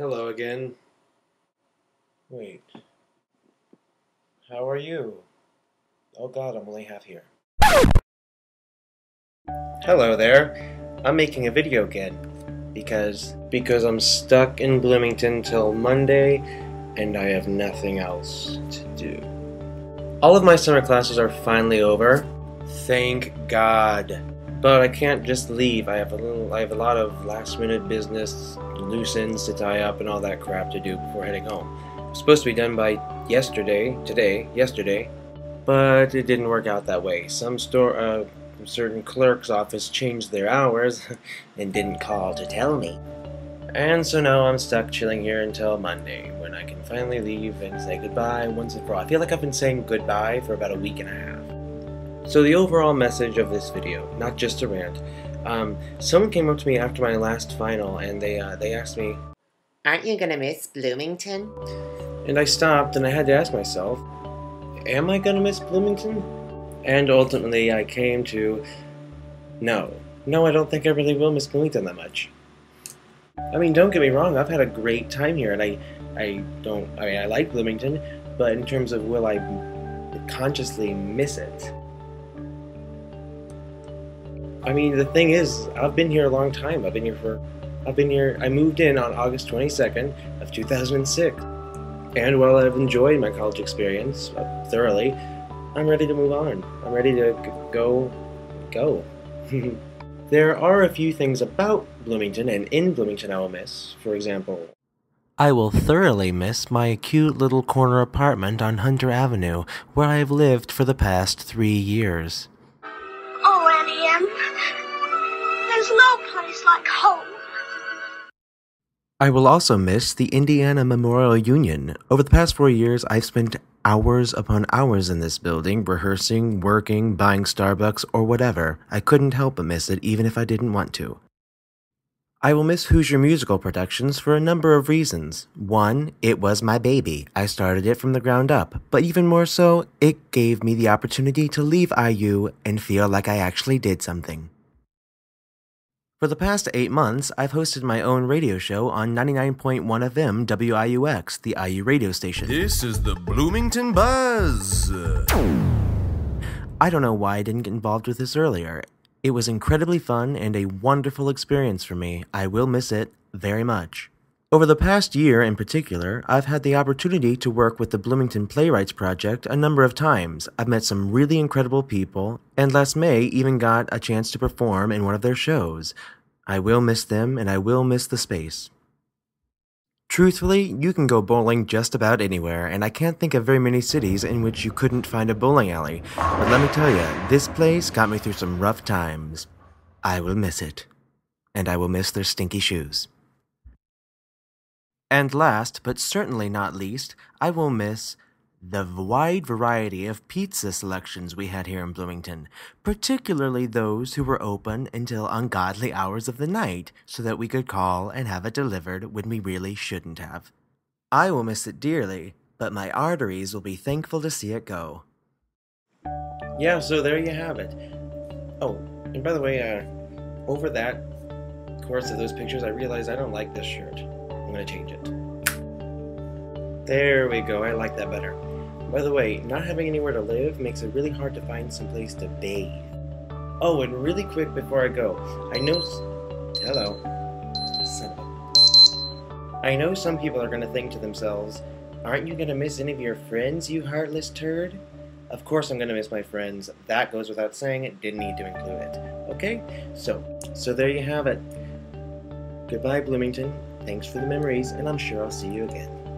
Hello again. Wait. How are you? Oh god, I'm only half here. Hello there. I'm making a video again. Because because I'm stuck in Bloomington till Monday and I have nothing else to do. All of my summer classes are finally over. Thank God. But I can't just leave. I have a little I have a lot of last minute business, loose ends to tie up and all that crap to do before heading home. It was supposed to be done by yesterday, today, yesterday, but it didn't work out that way. Some store uh, certain clerk's office changed their hours and didn't call to tell me. And so now I'm stuck chilling here until Monday, when I can finally leave and say goodbye once and for all. I feel like I've been saying goodbye for about a week and a half. So the overall message of this video, not just a rant, um, someone came up to me after my last final and they uh, they asked me, Aren't you gonna miss Bloomington? and I stopped and I had to ask myself, am I gonna miss Bloomington? And ultimately I came to, no, no, I don't think I really will miss Bloomington that much. I mean, don't get me wrong, I've had a great time here, and I, I don't, I mean, I like Bloomington, but in terms of will I consciously miss it? I mean, the thing is, I've been here a long time. I've been here for, I've been here, I moved in on August 22nd of 2006. And while I've enjoyed my college experience uh, thoroughly, I'm ready to move on. I'm ready to go, go. there are a few things about Bloomington and in Bloomington I will miss. For example, I will thoroughly miss my cute little corner apartment on Hunter Avenue, where I have lived for the past three years. No place like home. I will also miss the Indiana Memorial Union. Over the past four years, I've spent hours upon hours in this building, rehearsing, working, buying Starbucks, or whatever. I couldn't help but miss it, even if I didn't want to. I will miss Hoosier Musical Productions for a number of reasons. One, it was my baby. I started it from the ground up. But even more so, it gave me the opportunity to leave IU and feel like I actually did something. For the past eight months, I've hosted my own radio show on 99.1 FM WIUX, the IU radio station. This is the Bloomington Buzz. I don't know why I didn't get involved with this earlier. It was incredibly fun and a wonderful experience for me. I will miss it very much. Over the past year in particular, I've had the opportunity to work with the Bloomington Playwrights Project a number of times. I've met some really incredible people, and last May even got a chance to perform in one of their shows. I will miss them, and I will miss the space. Truthfully, you can go bowling just about anywhere, and I can't think of very many cities in which you couldn't find a bowling alley. But let me tell you, this place got me through some rough times. I will miss it. And I will miss their stinky shoes. And last, but certainly not least, I will miss the wide variety of pizza selections we had here in Bloomington, particularly those who were open until ungodly hours of the night so that we could call and have it delivered when we really shouldn't have. I will miss it dearly, but my arteries will be thankful to see it go. Yeah, so there you have it. Oh, and by the way, uh, over that course of those pictures, I realized I don't like this shirt. I'm gonna change it. There we go, I like that better. By the way, not having anywhere to live makes it really hard to find some place to bathe. Oh, and really quick before I go, I know. Hello. Son of a- I know some people are gonna think to themselves, aren't you gonna miss any of your friends, you heartless turd? Of course I'm gonna miss my friends. That goes without saying, It didn't need to include it. Okay? So, so there you have it. Goodbye, Bloomington. Thanks for the memories, and I'm sure I'll see you again.